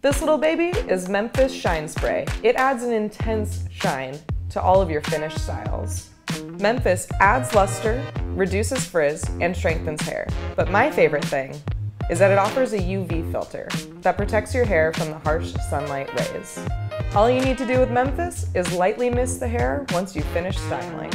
This little baby is Memphis Shine Spray. It adds an intense shine to all of your finished styles. Memphis adds luster, reduces frizz, and strengthens hair. But my favorite thing is that it offers a UV filter that protects your hair from the harsh sunlight rays. All you need to do with Memphis is lightly mist the hair once you finish styling.